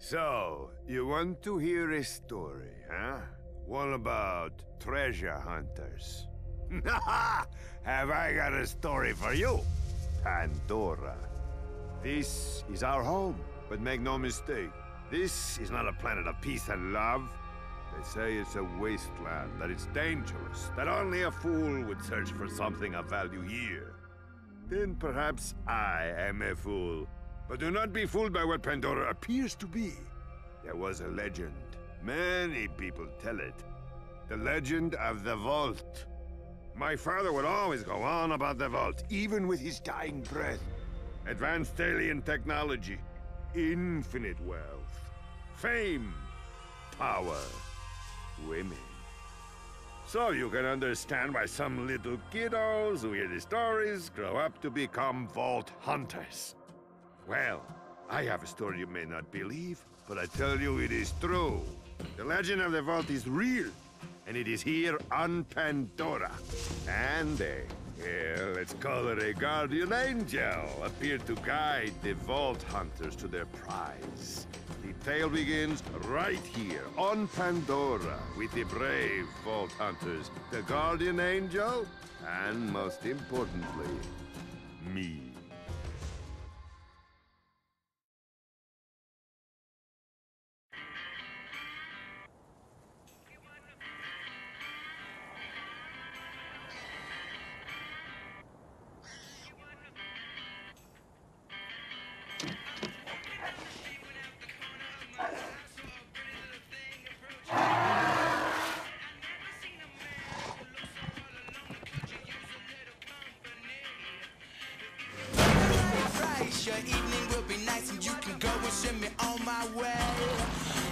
So, you want to hear a story, huh? One about treasure hunters. Have I got a story for you? Pandora. This is our home, but make no mistake, this is not a planet of peace and love. They say it's a wasteland, that it's dangerous, that only a fool would search for something of value here. Then perhaps I am a fool. But do not be fooled by what Pandora appears to be. There was a legend. Many people tell it. The legend of the Vault. My father would always go on about the Vault, even with his dying breath. Advanced alien technology, infinite wealth, fame, power, women. So you can understand why some little kiddos who hear the stories grow up to become Vault Hunters. Well, I have a story you may not believe, but I tell you it is true. The legend of the Vault is real, and it is here on Pandora. And a, yeah, let's call it a guardian angel, appeared to guide the Vault Hunters to their prize. The tale begins right here on Pandora with the brave Vault Hunters, the guardian angel, and most importantly, me. Be nice and you can go and send me on my way.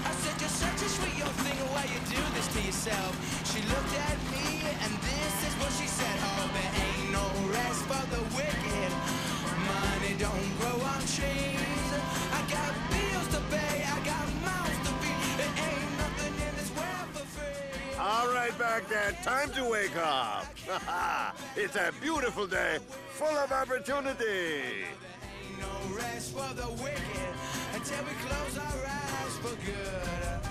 I said, You're such a sweet young thing, why you do this to yourself? She looked at me and this is what she said. Oh, there ain't no rest for the wicked. Money don't grow on trees. I got bills to pay, I got mouths to feed. There ain't nothing in this world for free. All right, Baghdad, time to wake up. it's a beautiful day, full of opportunity. No rest for the wicked until we close our eyes for good.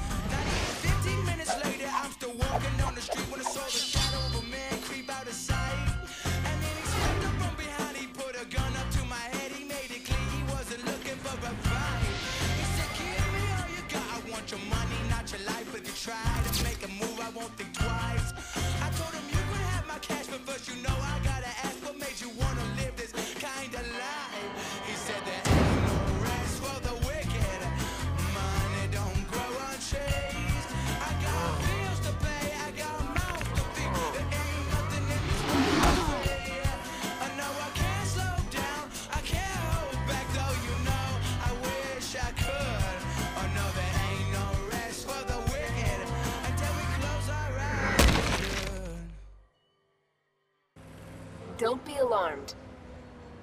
Don't be alarmed.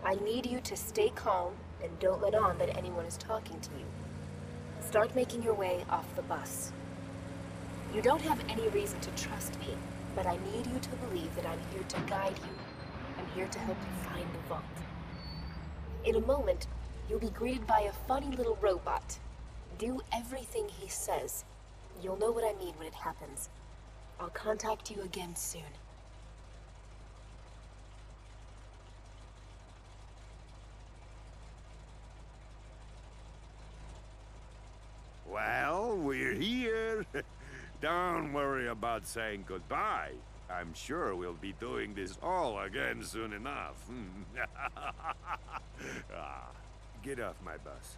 I need you to stay calm and don't let on that anyone is talking to you. Start making your way off the bus. You don't have any reason to trust me, but I need you to believe that I'm here to guide you. I'm here to help you find the vault. In a moment, you'll be greeted by a funny little robot. Do everything he says. You'll know what I mean when it happens. I'll contact you again soon. Well, we're here. Don't worry about saying goodbye. I'm sure we'll be doing this all again soon enough. ah, get off my bus.